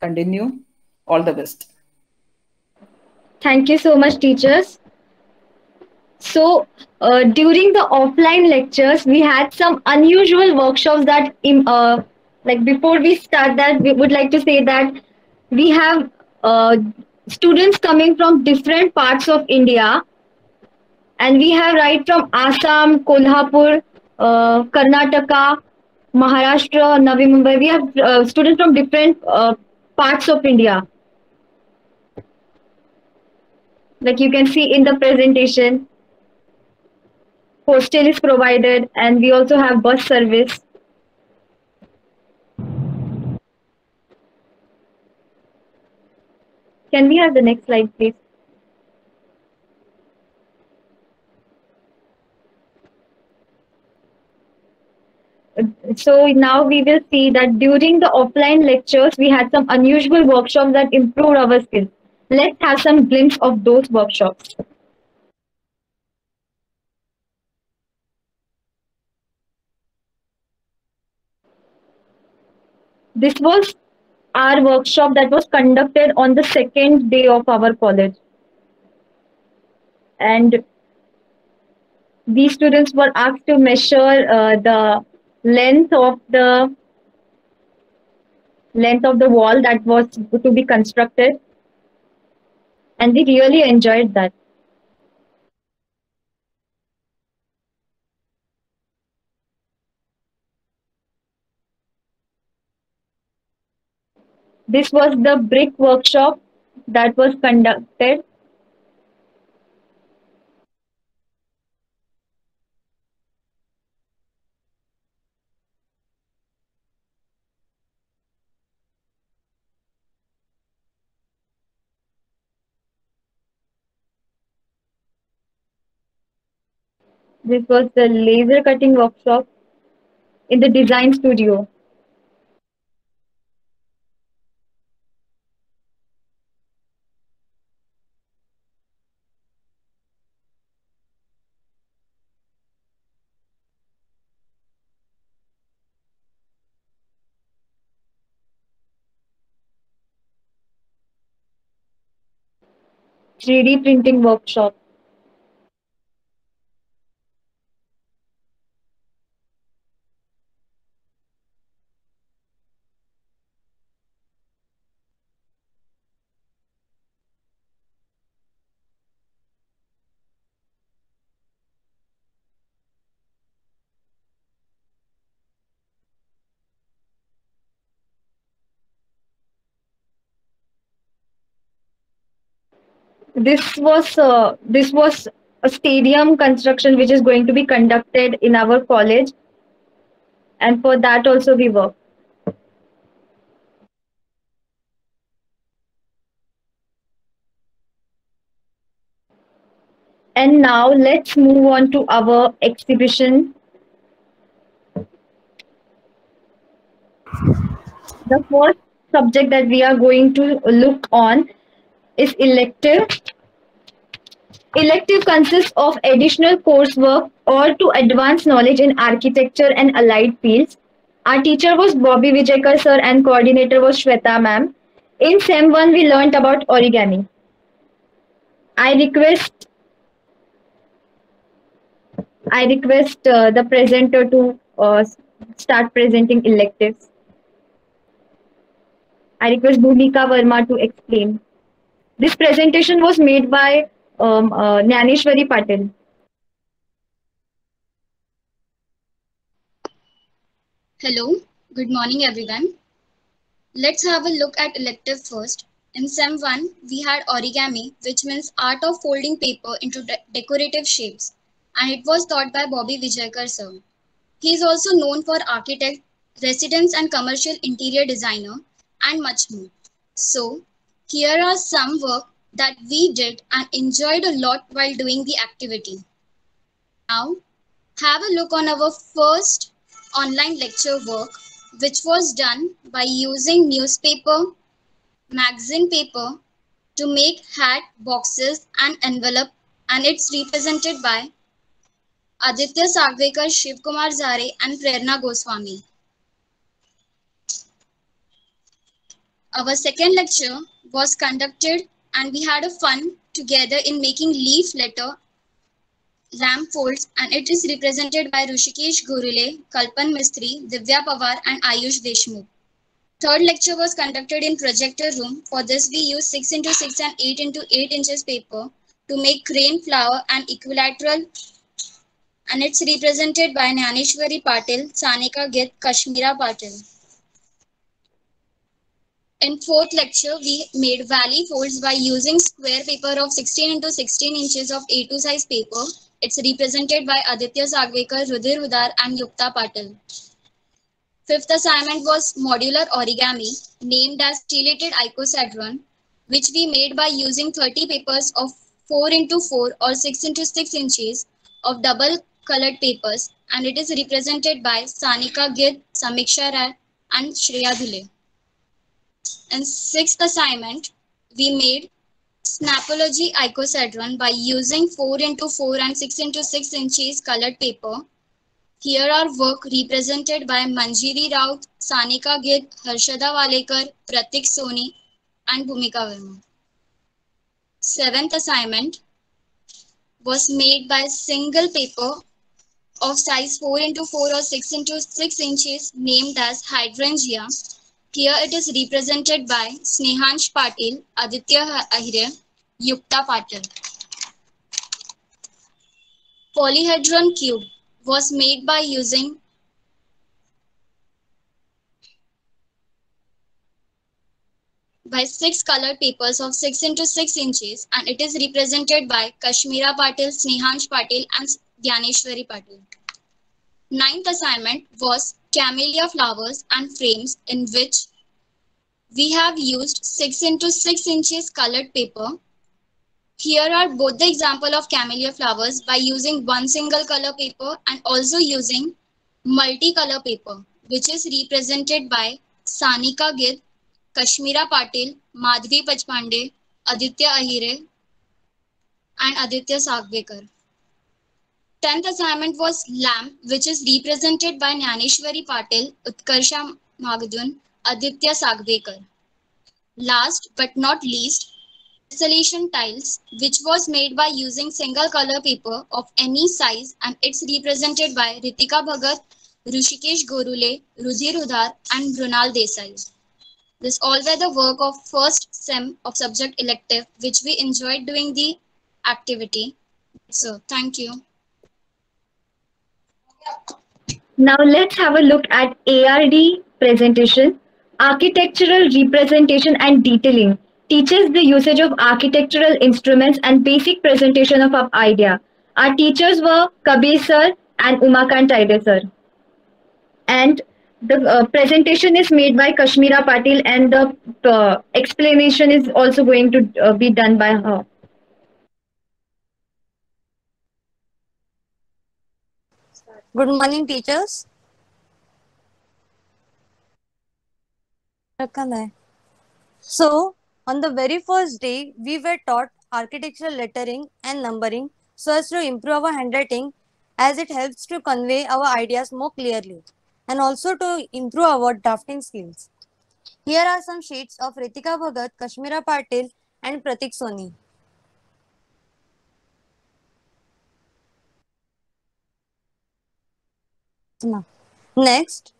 Continue. All the best. Thank you so much, teachers. So, uh, during the offline lectures, we had some unusual workshops that, uh, like before we start that, we would like to say that we have uh, students coming from different parts of India. And we have right from Assam, Kolhapur, uh, Karnataka, Maharashtra, Navi Mumbai. We have uh, students from different uh, parts of India. Like you can see in the presentation, hostel is provided and we also have bus service. Can we have the next slide, please? So now we will see that during the offline lectures, we had some unusual workshops that improved our skills. Let's have some glimpse of those workshops. This was our workshop that was conducted on the second day of our college. And these students were asked to measure uh, the length of the length of the wall that was to be constructed. And we really enjoyed that. This was the brick workshop that was conducted This was the laser cutting workshop in the design studio. Three D printing workshop. This was uh, this was a stadium construction which is going to be conducted in our college. And for that also we work. And now let's move on to our exhibition. The first subject that we are going to look on is elective. Elective consists of additional coursework or to advance knowledge in architecture and allied fields. Our teacher was Bobby Vijayakar sir and coordinator was Shweta ma'am. In SEM 1, we learnt about origami. I request I request uh, the presenter to uh, start presenting electives. I request Bhumika Verma to explain. This presentation was made by um, uh, Jnaneshwari Patil. Hello, good morning everyone. Let's have a look at elective first. In SEM 1, we had origami, which means art of folding paper into de decorative shapes, and it was taught by Bobby Vijayakar sir. He is also known for architect, residence and commercial interior designer, and much more. So, here are some work that we did and enjoyed a lot while doing the activity. Now, have a look on our first online lecture work, which was done by using newspaper, magazine paper to make hat, boxes and envelope and it's represented by Aditya Sagvekar, Shiv Kumar Zare and Prerna Goswami. Our second lecture was conducted and we had a fun together in making leaf letter lamp folds and it is represented by Rushikesh Gurule, Kalpan Mistri, Divya Pawar and Ayush Deshmukh. Third lecture was conducted in projector room. For this we used 6 into 6 and 8 into 8 inches paper to make crane flower and equilateral and it's represented by Nyaneshwari Patil, Sanika Git, Kashmira Patil. In fourth lecture, we made valley folds by using square paper of 16 into 16 inches of A2 size paper. It's represented by Aditya Sagvekar, Rudhir Hudar and Yukta Patil. Fifth assignment was modular origami named as stellated icosahedron, which we made by using 30 papers of 4 into 4 or 6 into 6 inches of double colored papers and it is represented by Sanika Gid, Samiksha Rai and Shreya Dhule. In sixth assignment, we made Snapology icosahedron by using 4 into 4 and 6 into 6 inches colored paper. Here are work represented by Manjiri Raut, Sanika Gid, Harshada Walekar, Pratik Soni and Bhumika Verma. Seventh assignment was made by single paper of size 4 into 4 or 6 into 6 inches named as hydrangea here it is represented by Snehansh Patil, Aditya Ahire, Yukta Patil. Polyhedron cube was made by using by six colored papers of 6 into 6 inches and it is represented by Kashmira Patil, Snehansh Patil and Dhyaneshwari Patil. Ninth assignment was camellia flowers and frames in which we have used 6 into 6 inches colored paper. Here are both the example of camellia flowers by using one single color paper and also using multicolor paper, which is represented by Sanika Gid, Kashmira Patil, Madhvi Pachpande, Aditya Ahire, and Aditya Sagvekar. 10th assignment was lamp, which is represented by Nyaneshwari Patil, Utkarsha Magadun, Aditya Sagvekar. Last but not least, installation tiles, which was made by using single color paper of any size and it's represented by Ritika Bhagat, Rushikesh Gorule, Rudhir Udhar and Brunal Desai. This all were the work of first SEM of subject elective, which we enjoyed doing the activity. So, thank you. Now let's have a look at ARD presentation. Architectural representation and detailing teaches the usage of architectural instruments and basic presentation of our idea. Our teachers were Kabir sir and Umakant Taide sir. And the uh, presentation is made by Kashmira Patil and the uh, explanation is also going to uh, be done by her. Good morning, teachers. So, on the very first day, we were taught architectural lettering and numbering so as to improve our handwriting as it helps to convey our ideas more clearly and also to improve our drafting skills. Here are some sheets of Ritika Bhagat, Kashmira Patil and Pratik Soni. Next,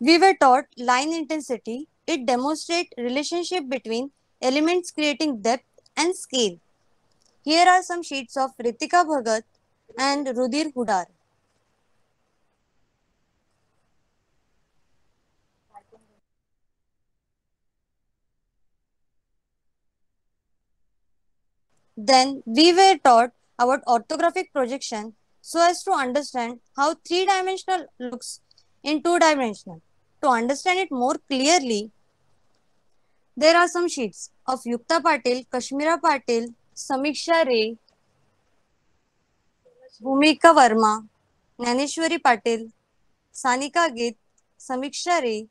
we were taught line intensity. It demonstrates relationship between elements creating depth and scale. Here are some sheets of Ritika Bhagat and Rudhir Hudar. Then we were taught about orthographic projection so as to understand how three-dimensional looks in two-dimensional. To understand it more clearly, there are some sheets of Yukta Patil, Kashmira Patil, Samiksha Ray, Bhumika Verma, Nyaneshwari Patil, Sanika Git, Samiksha Ray,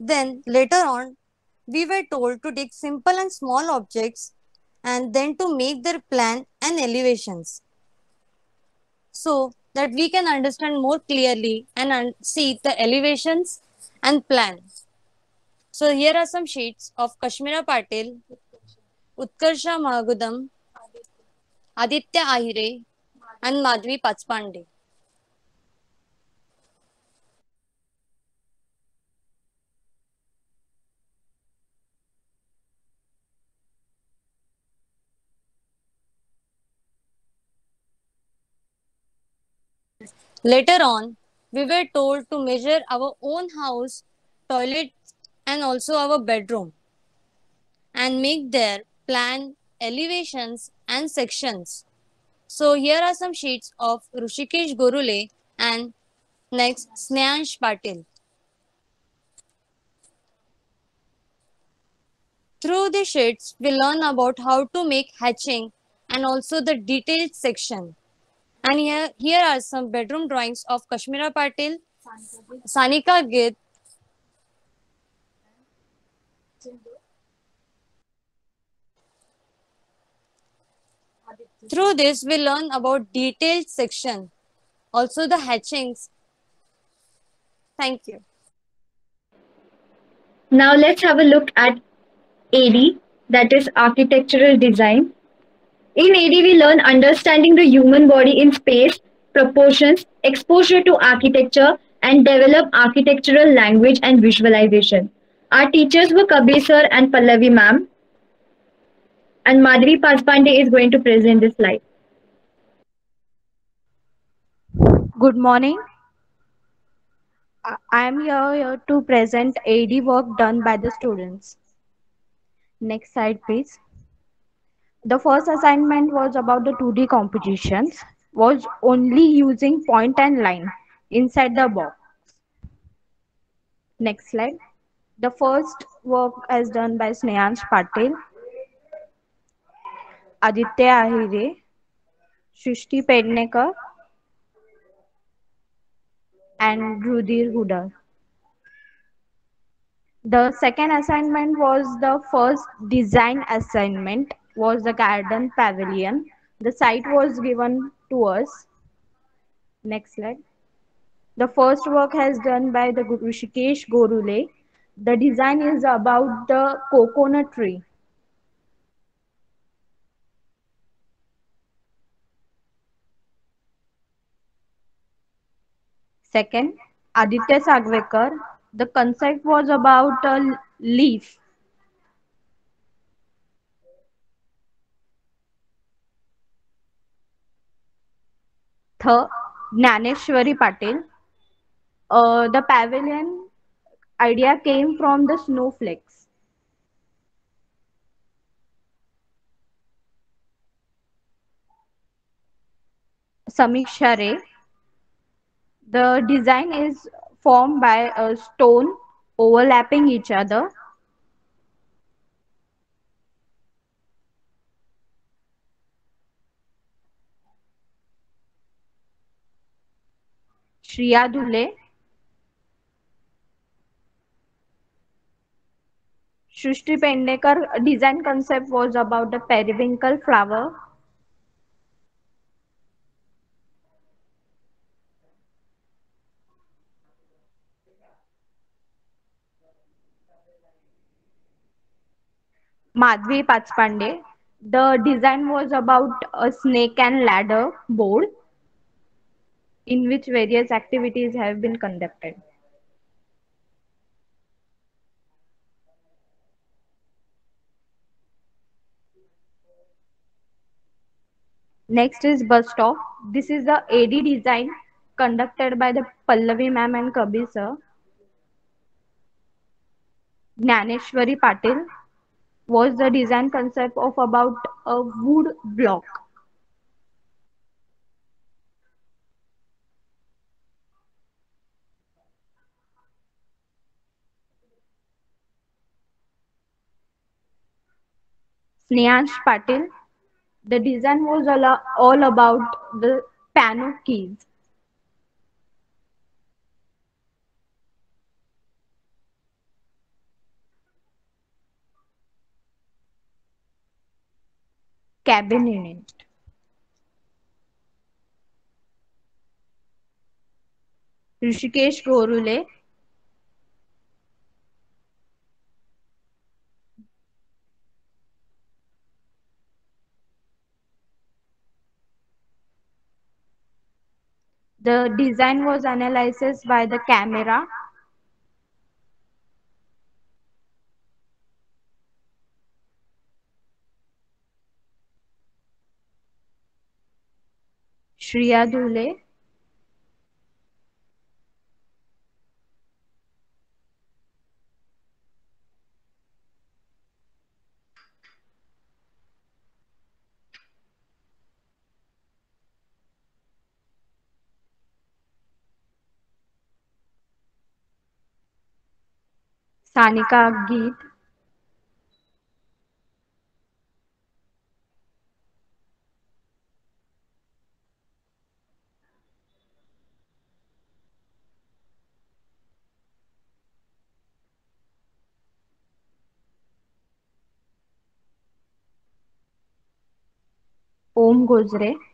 Then later on, we were told to take simple and small objects and then to make their plan and elevations. So that we can understand more clearly and un- see the elevations and plan. So here are some sheets of Kashmira Patil, Utkarsha Mahagudam, Aditya Ahire, and Madhvi pachpande Later on, we were told to measure our own house, toilet, and also our bedroom and make their plan elevations and sections. So here are some sheets of Rushikesh Gorule and next Snehansh Patil. Through the sheets, we learn about how to make hatching and also the detailed section. And here, here are some bedroom drawings of Kashmira Patil, Sanika Git, Through this, we learn about detailed section, also the hatchings. Thank you. Now let's have a look at AD, that is architectural design. In AD, we learn understanding the human body in space, proportions, exposure to architecture, and develop architectural language and visualization. Our teachers were Kabir sir and Pallavi ma'am. And Madhvi Paspande is going to present this slide. Good morning. I I am here, here to present AD work done by the students. Next slide, please. The first assignment was about the 2D compositions, was only using point and line inside the box. Next slide. The first work as done by Snehansh Patil, Aditya Ahire, Shrishti Pednekar, and Rudhir Hudar. The second assignment was the first design assignment was the garden pavilion. The site was given to us. Next slide. The first work has done by the Rishikesh Gorule. The design is about the coconut tree. Second, Aditya Sagvekar. The concept was about a leaf. Third, Gnaneshwari Patil. The pavilion idea came from the snowflakes. Samiksha Ray. The design is formed by a stone overlapping each other. Shriya Dhule Srishti Pendekar design concept was about a periwinkle flower Madhavi Pachpande. The design was about a snake and ladder board in which various activities have been conducted. Next is bus stop. This is the AD design conducted by the Pallavi ma'am and Kabir sir. Gnaneshwari Patil was the design concept of about a wood block. Snehansh Patil. The design was all, all about the piano keys. Cabin in it. Rishikesh Gorule, The design was analyzed by the camera. Shriya Dhule. Sanika Geet. Om Gojre.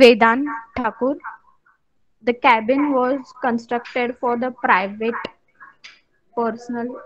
Vedant Thakur. The cabin was constructed for the private personal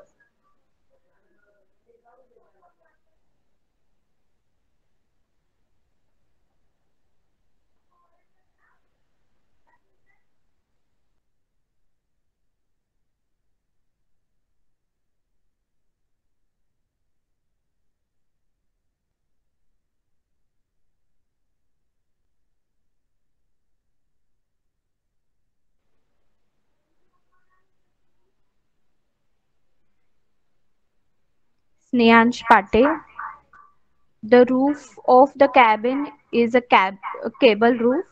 Snehansh Patel. The roof of the cabin is a, cab, a gable roof.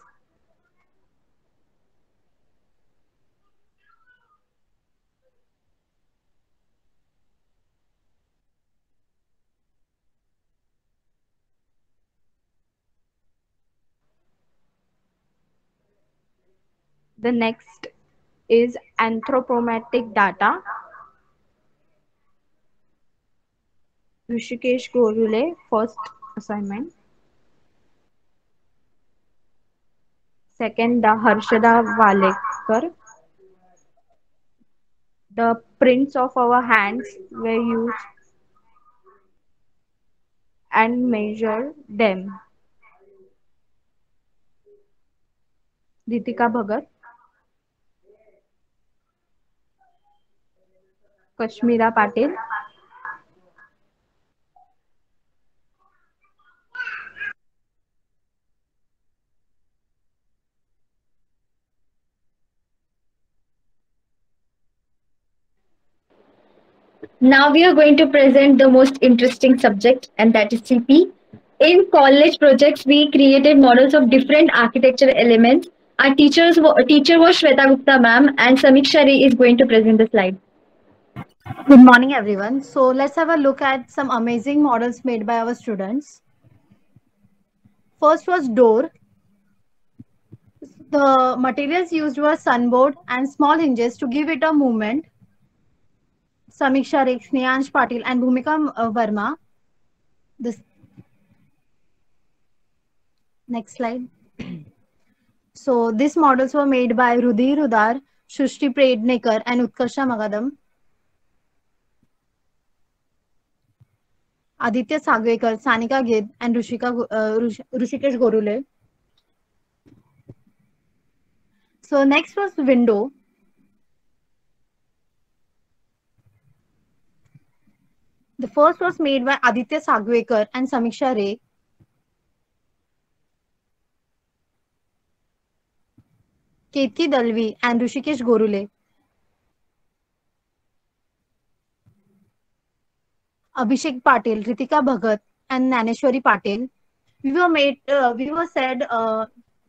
The next is anthropometric data. Rishikesh Gorule first assignment second the Harshada Walekar. The prints of our hands we use and measure them Ditika Bhagat Kashmira Patil Now we are going to present the most interesting subject and that is CP. In college projects, we created models of different architectural elements. Our teachers, teacher was Shweta Gupta ma'am and Samiksha Ray is going to present the slide. Good morning, everyone. So let's have a look at some amazing models made by our students. First was door. The materials used were sunboard and small hinges to give it a movement. समीक्षा रेख Snesh Patil and Bhumika Verma. This next slide so this models were made by Rudhir Udar Srishti Prednekar and Utkarsha Magdum Aditya Sagvekar Sanika Ged and Rishika Rishikesh Gorule so next was window The first was made by Aditya Sagwekar and Samiksha Ray. Ketki Dalvi and Rushikesh Gorule. Abhishek Patil, Ritika Bhagat, and Naneshwari Patil. We were made, uh, we were said uh,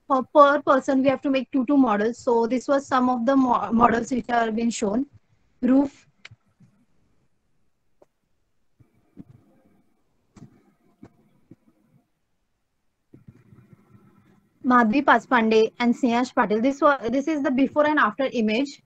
per, per person we have to make two two models. So this was some of the mo- models which are been shown. Roof, Madhvi Paspande and Snehash Patil. This was this is the before and after image.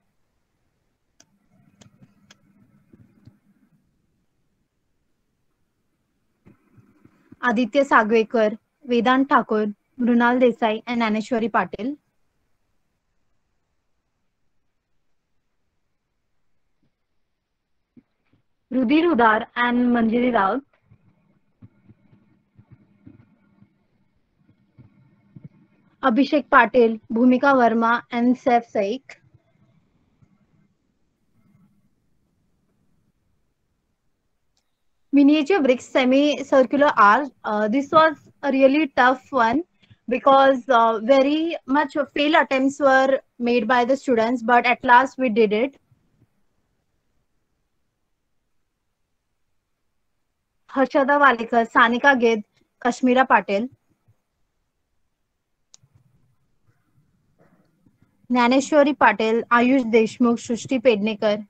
Aditya Sagwekar, Vedant Thakur, Mrunal Desai, and Aneshwari Patil. Rudhi Rudar and Manjiri Raut. Abhishek Patil, Bhumika Verma, and Saif Saik. Miniature bricks semicircular arch. Uh, this was a really tough one because uh, very much fail attempts were made by the students, but at last we did it. Harshada Walekar, Sanika Gid, Kashmira Patil. Dnyaneshwari Patil, Ayush Deshmukh, Srishti Pedkar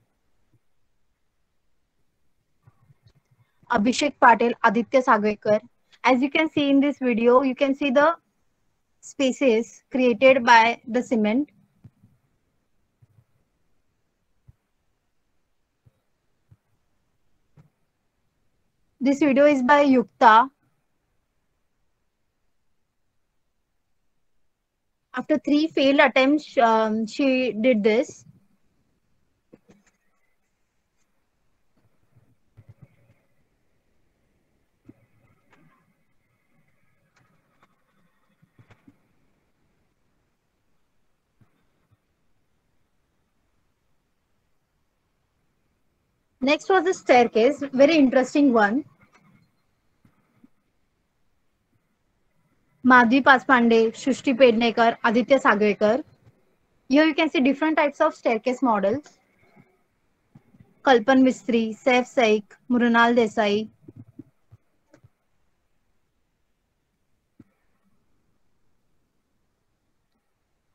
Abhishek Patil, Aditya Sagarkar as you can see in this video you can see the spaces created by the cement this video is by yukta. After three failed attempts, um, she did this. Next was the staircase, very interesting one. Madhavi Paspande, Srishti Pedkar Aditya Sagvekar. You can see different types of staircase model Kalpan Mistry, Saif Saik Mrunal Desai.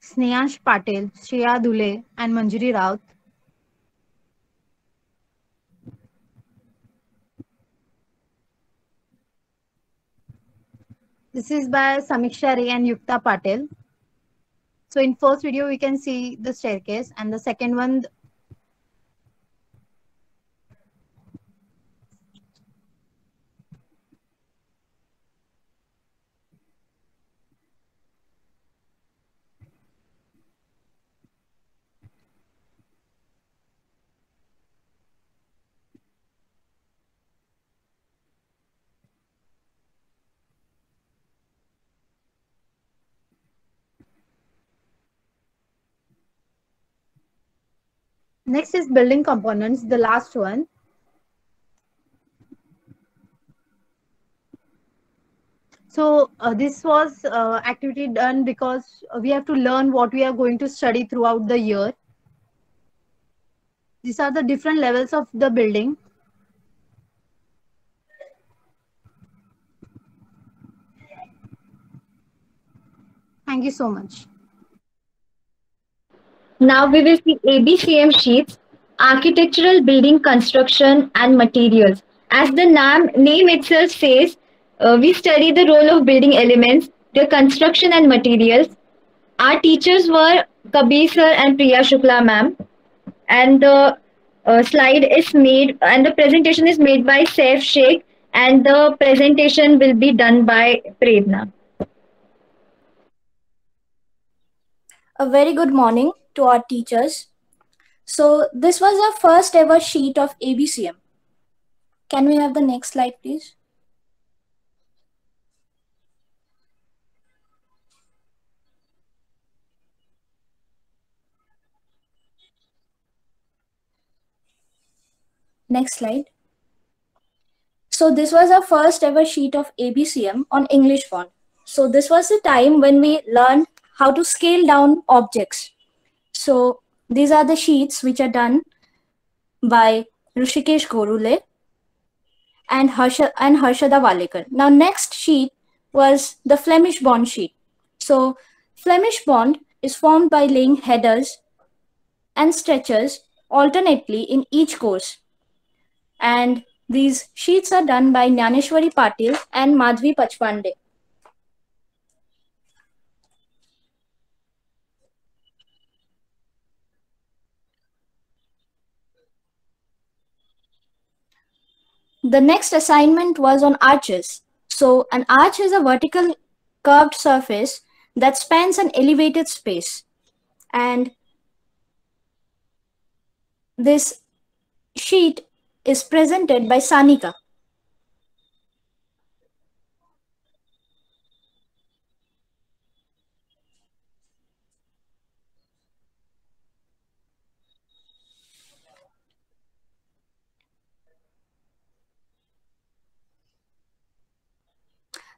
Snehansh Patil, Shreya Dhule and Manjuri Raut This is by Samiksha Ray and Yukta Patel. So in first video, we can see the staircase and the second one, next is building components, the last one. So uh, this was uh, activity done because we have to learn what we are going to study throughout the year. These are the different levels of the building. Thank you so much. Now we will see ABCM sheets, architectural building construction and materials. As the name, name itself says, uh, we study the role of building elements, their construction and materials. Our teachers were Kabir sir and Priya Shukla ma'am. And the uh, slide is made and the presentation is made by Saif Sheikh and the presentation will be done by Prerna. A very good morning to our teachers. So this was our first ever sheet of ABCM. Can we have the next slide, please? Next slide. So this was our first ever sheet of ABCM on English font. So this was the time when we learned how to scale down objects. So these are the sheets which are done by Rushikesh Gorule and, Harsha, and Harshada Walekar. Now next sheet was the Flemish bond sheet. So Flemish bond is formed by laying headers and stretchers alternately in each course. And these sheets are done by Nyaneshwari Patil and Madhvi Pachpande. The next assignment was on arches. So an arch is a vertical curved surface that spans an elevated space. And this sheet is presented by Sanika.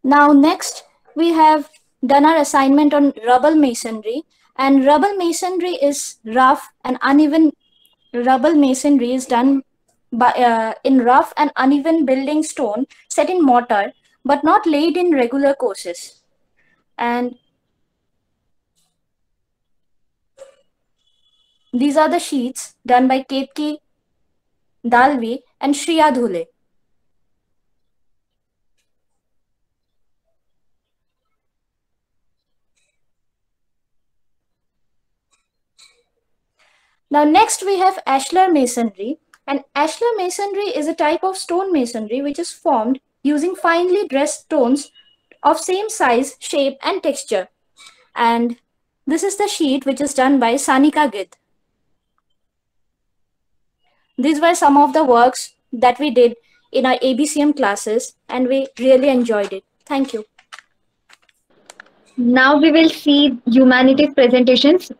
Now next we have done our assignment on rubble masonry and rubble masonry is rough and uneven rubble masonry is done by, uh, in rough and uneven building stone set in mortar but not laid in regular courses and these are the sheets done by Ketki Dalvi and Shriya Dhule. Now next we have ashlar masonry and ashlar masonry is a type of stone masonry which is formed using finely dressed stones of same size, shape and texture. And this is the sheet which is done by Sanika Gid. These were some of the works that we did in our ABCM classes and we really enjoyed it. Thank you. Now we will see humanities presentations.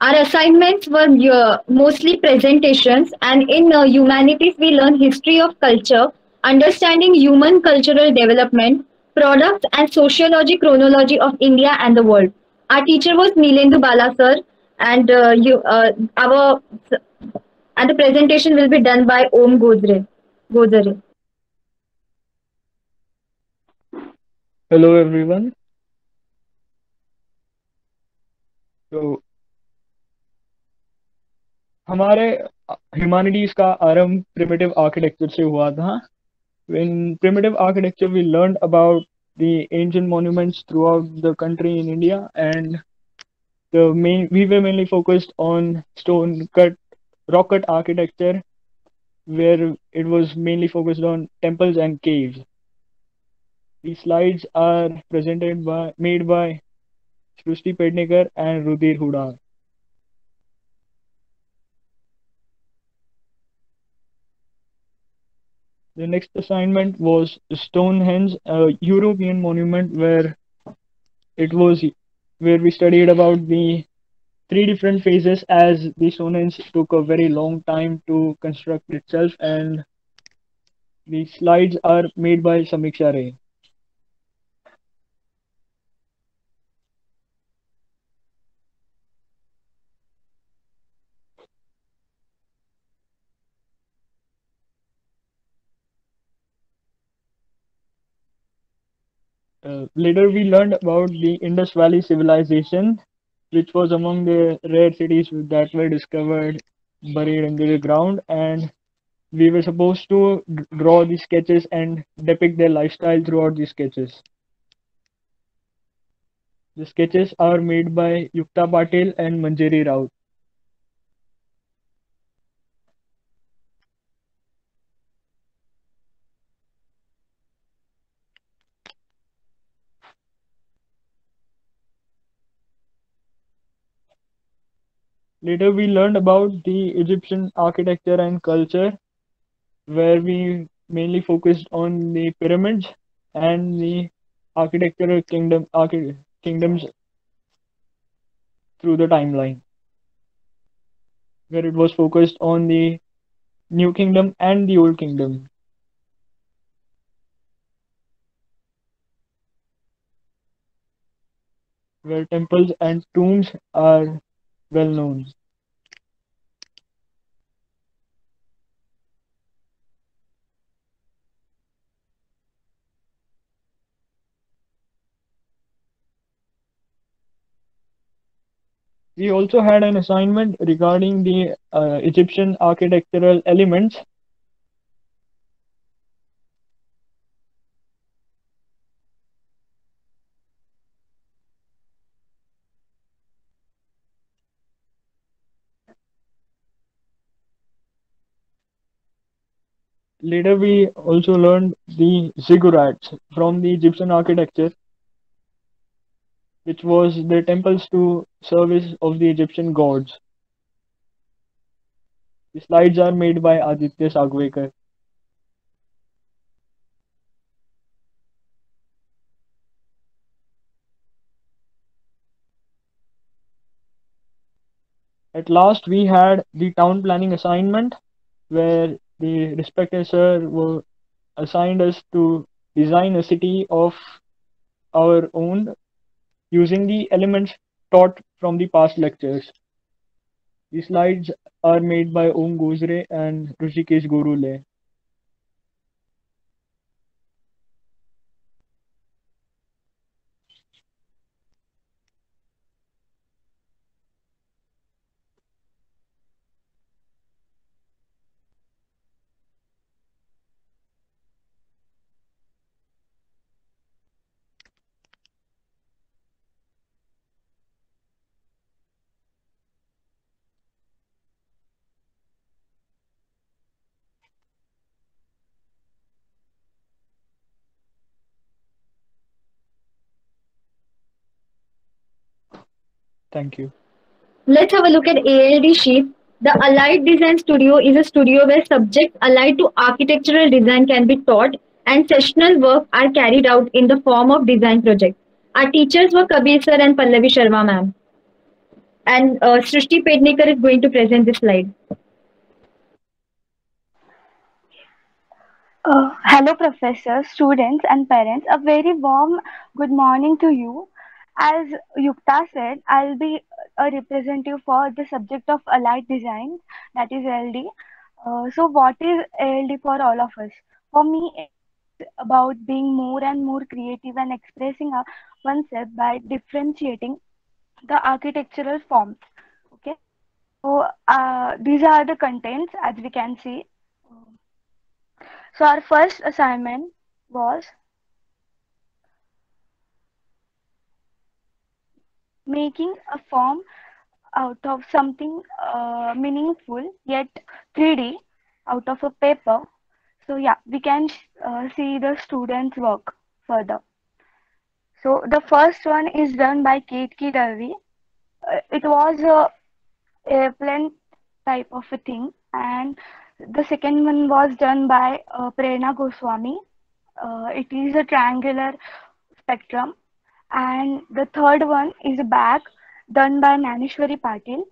Our assignments were uh, mostly presentations and in uh, humanities we learn history of culture, understanding human cultural development, products and sociology chronology of India and the world. Our teacher was Nilendu Bala sir and uh, you, uh, our and the presentation will be done by Om Godre. Godare. Hello everyone. तो हमारे humanities का आरंभ primitive architecture से हुआ था in primitive architecture we learn about the ancient monuments throughout the country in India and the main we way mainly focused on stone cut rock cut architecture where it was mainly focused on temples and cave These slides are presented by, made by Srusti Pednekar and Rudhir Hudal. The next assignment was Stonehenge, a European monument where it was where we studied about the three different phases as the Stonehenge took a very long time to construct itself and the slides are made by Samiksha Ray. Uh, later we learned about the Indus Valley civilization, which was among the rare cities that were discovered buried under the ground. And we were supposed to draw the sketches and depict their lifestyle throughout the sketches. The sketches are made by Yukta Patil and Manjeri Raut. Later, we learned about the Egyptian architecture and culture, where we mainly focused on the pyramids and the architectural kingdom archi- kingdoms through the timeline, where it was focused on the New Kingdom and the Old Kingdom. Where temples and tombs are well known. We also had an assignment regarding the uh, Egyptian architectural elements. Later we also learned the ziggurats from the Egyptian architecture, which was the temples to service of the Egyptian gods. The slides are made by Aditya Sagwekar. At last, we had the town planning assignment where the respected sir were assigned us to design a city of our own using the elements taught from the past lectures. The slides are made by Om Gozre and Rishikesh Gorule. Thank you. Let's have a look at ALD sheet. The Allied Design Studio is a studio where subjects allied to architectural design can be taught and sessional work are carried out in the form of design projects. Our teachers were Kabir sir and Pallavi Sharma ma'am. And uh, Srishti Pednekar is going to present this slide. Uh, hello, professors, students, and parents. A very warm good morning to you. As Yukta said, I'll be a representative for the subject of allied design, that is LD. Uh, so, what is LD for all of us? For me, it's about being more and more creative and expressing oneself by differentiating the architectural forms. Okay, so uh, these are the contents as we can see. So our first assignment was making a form out of something uh, meaningful yet 3D out of a paper. So yeah, we can uh, see the students work further. So the first one is done by Kate Kidavi. Uh, it was a airplane type of a thing and the second one was done by uh, Prerna Goswami. Uh, it is a triangular spectrum. And the third one is a bag done by Naneshwari Patil.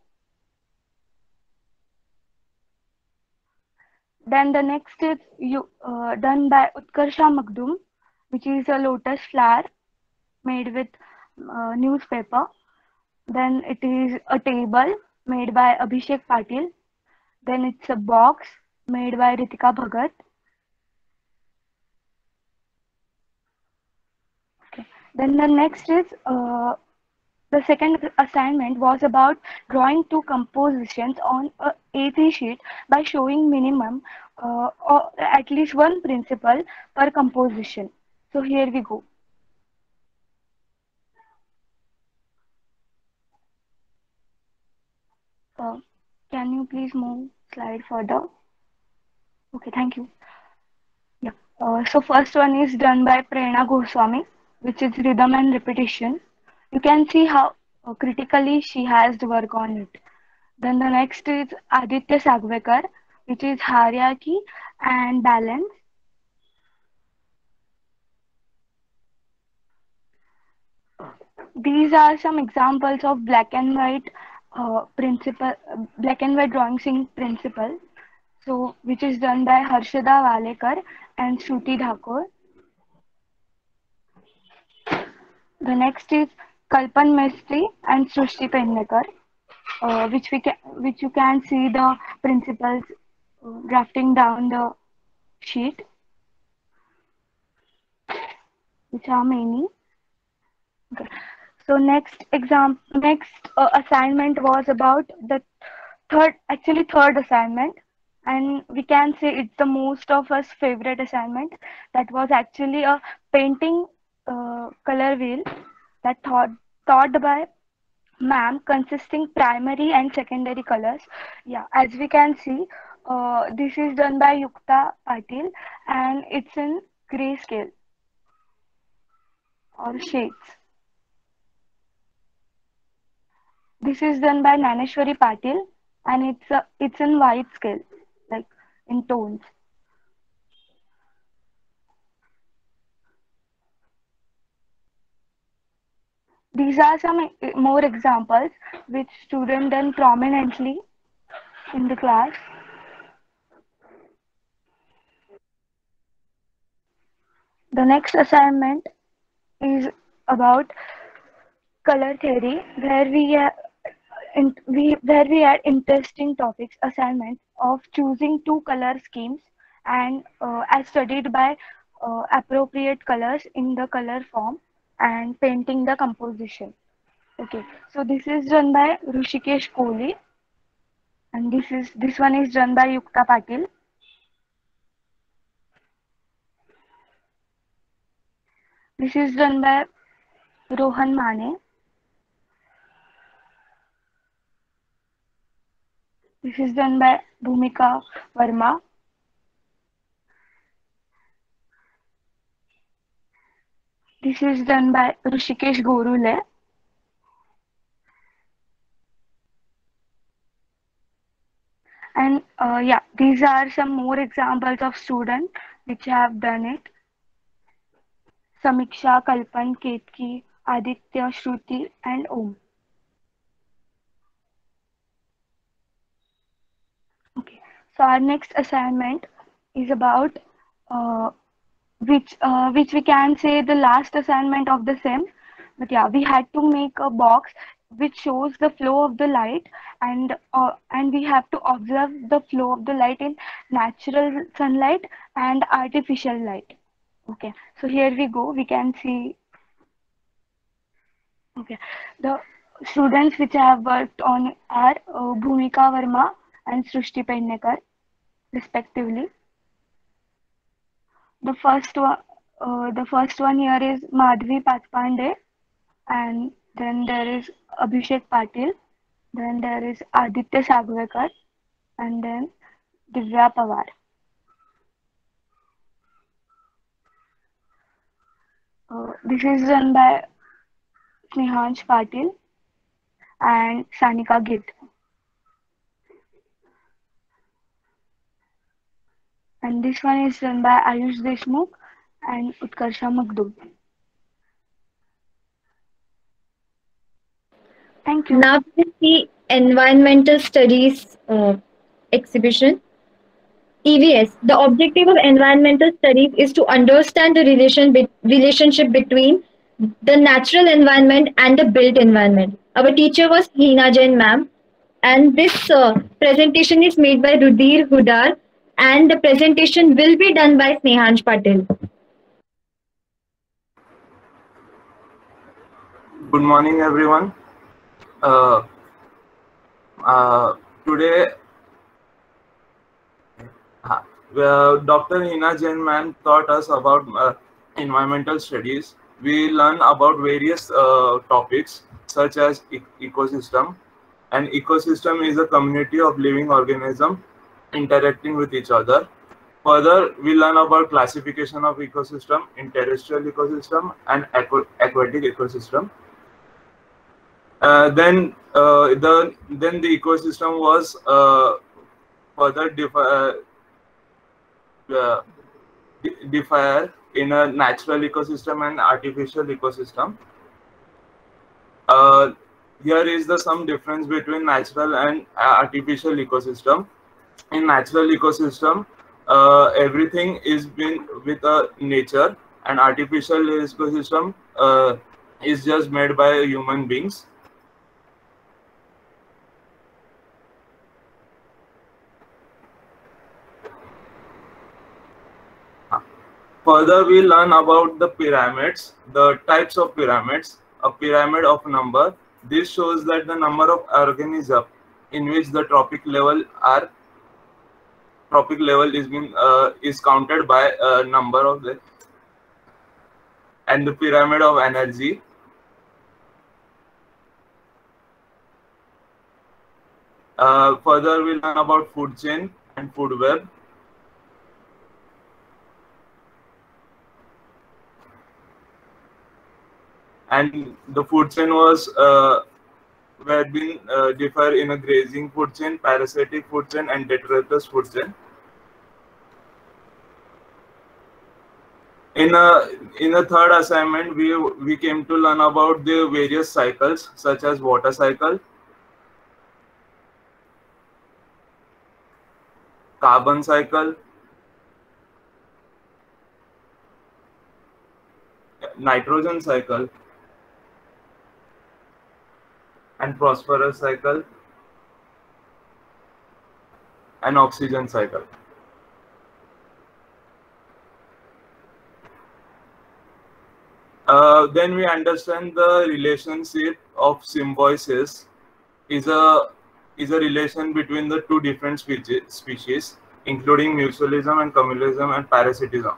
Then the next is you, uh, done by Utkarsha Magdum, which is a lotus flower made with uh, newspaper. Then it is a table made by Abhishek Patil. Then it's a box made by Ritika Bhagat. Okay. Then the next is uh, the second assignment was about drawing two compositions on a A3 sheet by showing minimum uh, or at least one principle per composition. So here we go. Uh, can you please move slide further? Okay, thank you. Yeah. Uh, so first one is done by Prerna Goswami, which is rhythm and repetition. You can see how critically she has to work on it. Then the next is Aditya Sagwekar, which is hierarchy and balance. These are some examples of black and white uh, principle, black and white drawings in principle. So, which is done by Harshada Walekar and Shruti Dhakur. The next is Kalpan Mestri and Srushti Pendekar, uh, which we can, which you can see the principles uh, drafting down the sheet, which are many. Okay. So next exam, next uh, assignment was about the third, actually third assignment, and we can say it's the most of us favorite assignment. That was actually a painting uh, color wheel that thought taught by ma'am consisting primary and secondary colors. Yeah, as we can see, uh, this is done by Yukta Patil and it's in grayscale or shades. This is done by Naneshwari Patil and it's a, it's in white scale, like in tones. These are some e- more examples which student done prominently in the class. The next assignment is about color theory where we uh, we where we had interesting topics assignment of choosing two color schemes and uh, as studied by uh, appropriate colors in the color form and painting the composition okay so this is done by rushikesh kohli and this is this one is done by yukta patil this is done by rohan mane This is done by Bhumika Verma. This is done by Rishikesh Gorule. And uh, yeah, these are some more examples of students which have done it. Samiksha, Kalpan, Ketki, Aditya, Shruti, and Om. Okay, so our next assignment is about uh, which uh, which we can say the last assignment of the sem. But yeah, we had to make a box which shows the flow of the light and uh, and we have to observe the flow of the light in natural sunlight and artificial light. Okay, so here we go. We can see. Okay, the students which I have worked on are uh, Bhumika Verma and Srushti Pendekar, respectively. The first one, uh, the first one here is Madhvi Patpande, and then there is Abhishek Patil, then there is Aditya Sagwekar, and then Divya Pawar. Uh, this is done by Snehansh Patil and Sanika Git. And this one is done by Ayush Deshmukh and Utkarsha Magdum. Thank you. Now we see environmental studies uh, exhibition. EVS. The objective of environmental studies is to understand the relation be- relationship between the natural environment and the built environment. Our teacher was Hina Jain ma'am, and this uh, presentation is made by Rudhir Hudar, and the presentation will be done by Snehansh Patil. Good morning, everyone. Uh, uh, today, uh, Dr. Hina Jain taught us about uh, environmental studies. We learn about various uh, topics such as e- ecosystem. An ecosystem is a community of living organisms interacting with each other. Further, we learn about classification of ecosystem in terrestrial ecosystem and aqua- aquatic ecosystem. Uh, then uh, the then the ecosystem was uh, further defi- uh, differ in a natural ecosystem and artificial ecosystem. Uh, here is the some difference between natural and uh, artificial ecosystem. In natural ecosystem, uh, everything is been with a nature, and artificial ecosystem uh, is just made by human beings. Further, we learn about the pyramids, the types of pyramids, a pyramid of number. This shows that the number of organisms in which the trophic level are trophic level is being uh, is counted by a number of the and the pyramid of energy. Uh, further, we learn about food chain and food web. And the food chain was uh, were been uh, differ in a grazing food chain, parasitic food chain, and detritus food chain. In a in a third assignment, we we came to learn about the various cycles such as water cycle, carbon cycle, nitrogen cycle, and phosphorus cycle, and oxygen cycle. Uh, then we understand the relationship of symbiosis is a is a relation between the two different species, species including mutualism and communalism and parasitism.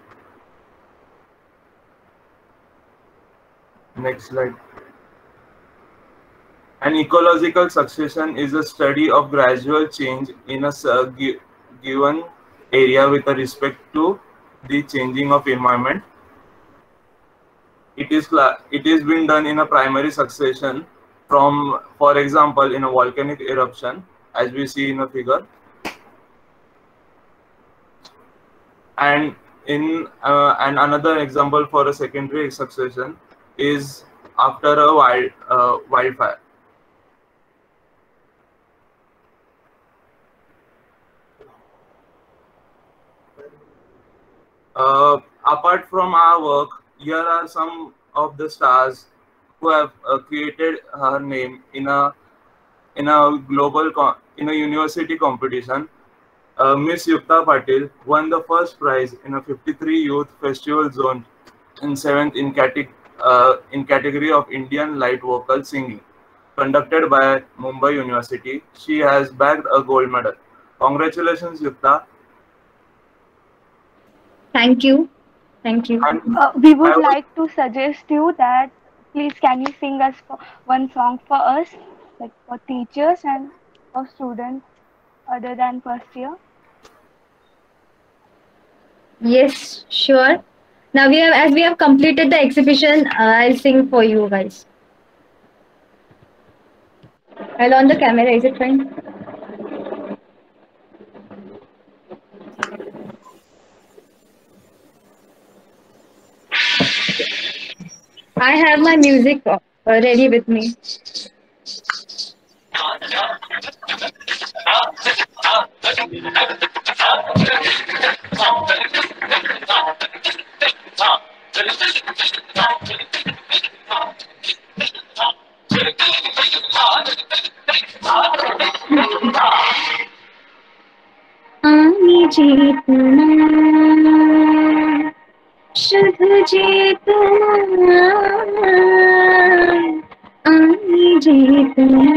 Next slide. An ecological succession is a study of gradual change in a given area with respect to the changing of environment. It is it is been done in a primary succession from, for example, in a volcanic eruption, as we see in the figure, and in uh, and another example for a secondary succession is after a wild uh, wildfire. Uh, apart from our work, here are some of the stars who have uh, created her name in a in a global in a university competition. Uh, Miss Yukta Patil won the first prize in a 53 youth festival zone in seventh in, cate- uh, in category of Indian light vocal singing conducted by Mumbai University. She has bagged a gold medal. Congratulations, Yukta. Thank you. Thank you. Uh, we would would- like to suggest you that please can you sing us for one song for us, like for teachers and for students other than first year? Yes, sure. Now we have, as we have completed the exhibition, uh, I'll sing for you guys. I'll on the camera. Is it fine? I have my music ready with me. शुद्ध चेतना आई चेतना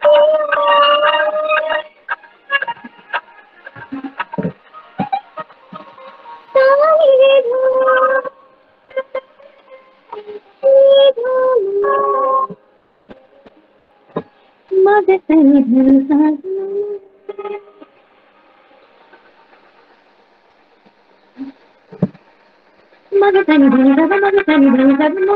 যাবে না